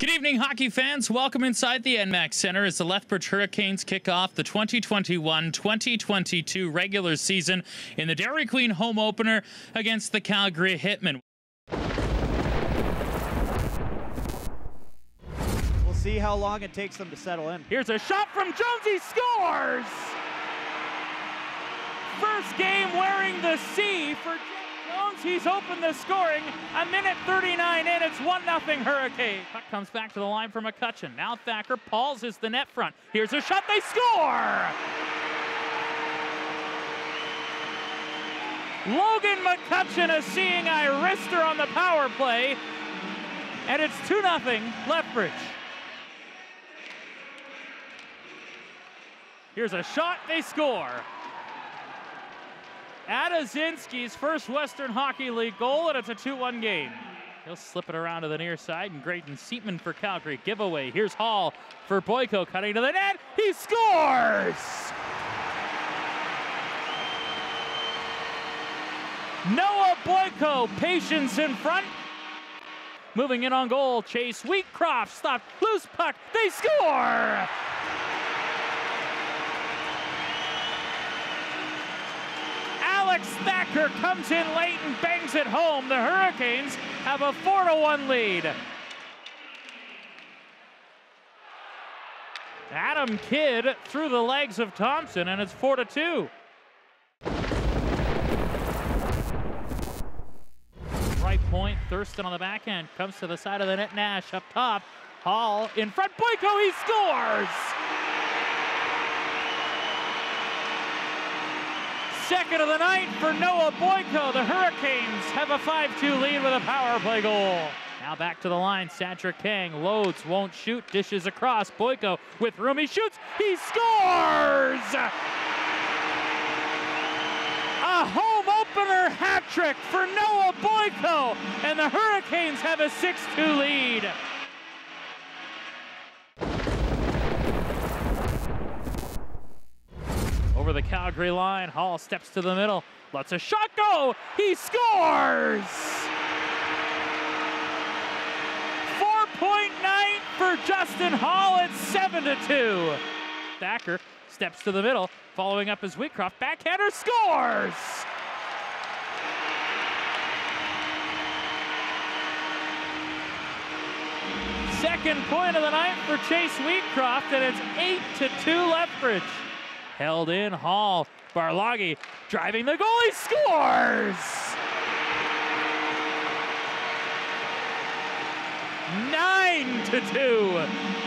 Good evening, hockey fans. Welcome inside the ENMAX Center as the Lethbridge Hurricanes kick off the 2021 2022 regular season in the Dairy Queen home opener against the Calgary Hitmen. We'll see how long it takes them to settle in. Here's a shot from Jonesy scores! First game wearing the C for Jones. He's opened the scoring. A minute 39 in. It's 1 0 Hurricane. Puck comes back to the line from McCutcheon. Now Thacker. pauses the net front. Here's a shot. They score! Logan McCutcheon, is seeing eye wrister on the power play. And it's 2 0 Lethbridge. Here's a shot. They score. Adazinski's first Western Hockey League goal, and it's a 2 1 game. He'll slip it around to the near side, and Grayden Siepmann for Calgary. Giveaway. Here's Hall for Boyko cutting to the net. He scores! Noah Boyko, patience in front. Moving in on goal, Chase Wheatcroft stopped, loose puck, they score! Alex Thacker comes in late and bangs it home. The Hurricanes have a 4-1 lead. Adam Kidd through the legs of Thompson, and it's 4-2. Right point, Thurston on the backhand comes to the side of the net. Nash up top. Hall in front. Boyko, he scores! Second of the night for Noah Boyko. The Hurricanes have a 5-2 lead with a power play goal. Now back to the line. Cedric Kang loads, won't shoot, dishes across. Boyko with room. He shoots. He scores! A home opener hat trick for Noah Boyko. And the Hurricanes have a 6-2 lead. Over the Calgary line, Hall steps to the middle, lets a shot go. He scores! 4.9 for Justin Hall. It's 7 to 2. Thacker steps to the middle, following up his Wheatcroft. Backhander scores! Second point of the night for Chase Wheatcroft, and it's 8 to 2 Lethbridge. Held in, Hall, Barlagi driving the goal, he scores! Nine to two.